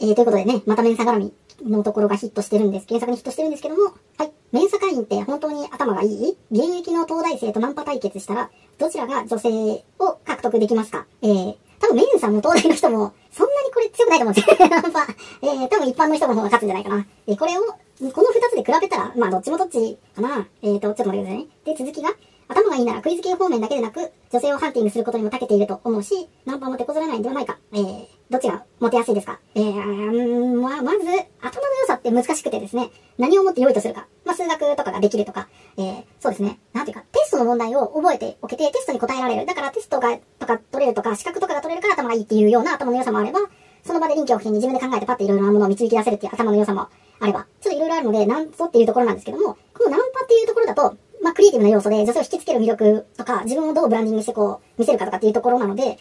えー、ということでね、またメンサ絡みのところがヒットしてるんです。原作にヒットしてるんですけども、はい。メンサ会員って本当に頭がいい？現役の東大生とナンパ対決したら、どちらが女性を獲得できますか？えー、多分メンサも東大の人も、そんなにこれ強くないと思うんですよ。ナンパ。えー、多分一般の人の方が勝つんじゃないかな。えー、これを、この二つで比べたら、まあどっちもどっちかな。えーと、ちょっと待ってくださいね。で、続きが、頭がいいならクイズ系方面だけでなく、女性をハンティングすることにも長けていると思うし、ナンパも手こずらないんではないか。えー、どちがモテやすいですか？えー、ま、まず、頭の良さって難しくてですね、何をもって良いとするか。まあ、数学とかができるとか、えー、そうですね。なんていうか、テストの問題を覚えておけて、テストに答えられる。だからテストが、とか取れるとか、資格とかが取れるから頭がいいっていうような頭の良さもあれば、その場で臨機応変に自分で考えてパッていろいろなものを導き出せるっていう頭の良さもあれば、ちょっといろいろあるので、なんとっていうところなんですけども、このナンパっていうところだと、まあ、クリエイティブな要素で女性を引きつける魅力とか、自分をどうブランディングしてこう、見せるかとかっていうところなので、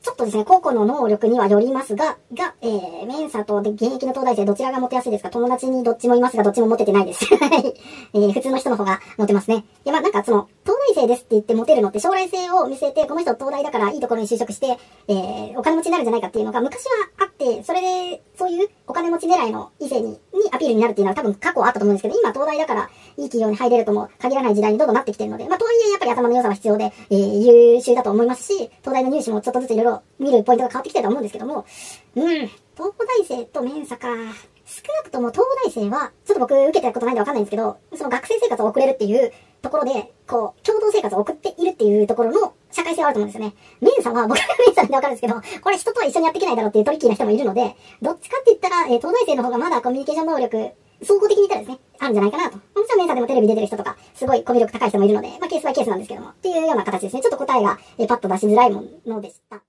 ちょっとですね、個々の能力にはよりますが、が、えー、メンサとで現役の東大生どちらがモテやすいですか？友達にどっちもいますが、どっちもモテてないです。はい。えー、普通の人の方がモテますね。いや、まあなんかその、東大生ですって言ってモテるのって将来性を見据えて、この人東大だからいいところに就職して、えー、お金持ちになるんじゃないかっていうのが昔は、それで、そういうお金持ち狙いの異性に、にアピールになるっていうのは多分過去あったと思うんですけど、今東大だからいい企業に入れるとも限らない時代にどんどんなってきてるので、まあとはいえやっぱり頭の良さは必要で、えー、優秀だと思いますし、東大の入試もちょっとずついろいろ見るポイントが変わってきてると思うんですけども、うん、東大生とメンサか。少なくとも東大生は、ちょっと僕受けてたことないんでわかんないんですけど、その学生生活を送れるっていうところで、こう、共同生活を送っているっていうところの社会性はあると思うんですよね。メンサは、僕がメンサでわかるんですけど、これ人とは一緒にやっていけないだろうっていうトリッキーな人もいるので、どっちかって言ったら、えー、東大生の方がまだコミュニケーション能力、総合的に言ったらですね、あるんじゃないかなと。もちろんメンサでもテレビ出てる人とか、すごいコミュ力高い人もいるので、まあケースバイケースなんですけども、っていうような形ですね。ちょっと答えが、えー、パッと出しづらいものでした。